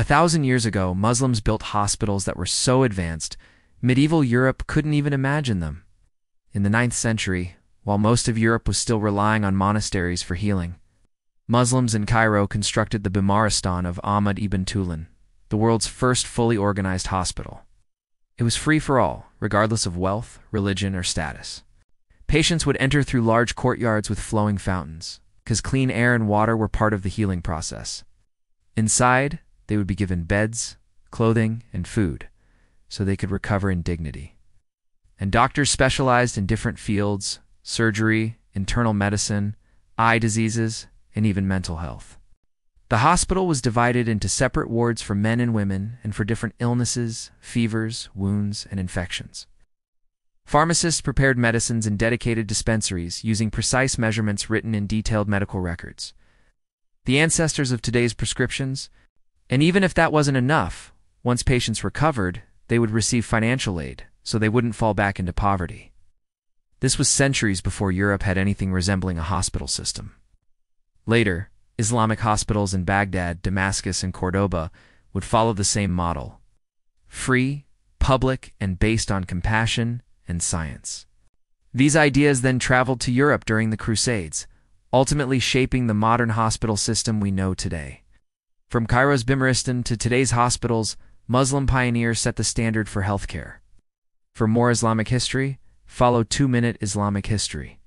A thousand years ago, Muslims built hospitals that were so advanced, medieval Europe couldn't even imagine them. In the ninth century, while most of Europe was still relying on monasteries for healing, Muslims in Cairo constructed the Bimaristan of Ahmad ibn Tulun, the world's first fully organized hospital. It was free for all, regardless of wealth, religion, or status. Patients would enter through large courtyards with flowing fountains, because clean air and water were part of the healing process. Inside, they would be given beds, clothing, and food, so they could recover in dignity. And doctors specialized in different fields surgery, internal medicine, eye diseases, and even mental health. The hospital was divided into separate wards for men and women and for different illnesses, fevers, wounds, and infections. Pharmacists prepared medicines in dedicated dispensaries using precise measurements written in detailed medical records. The ancestors of today's prescriptions, and even if that wasn't enough, once patients recovered, they would receive financial aid so they wouldn't fall back into poverty. This was centuries before Europe had anything resembling a hospital system. Later, Islamic hospitals in Baghdad, Damascus, and Cordoba would follow the same model. Free, public, and based on compassion and science. These ideas then traveled to Europe during the Crusades, ultimately shaping the modern hospital system we know today. From Cairo's Bimaristan to today's hospitals, Muslim pioneers set the standard for healthcare. For more Islamic history, follow 2 Minute Islamic History.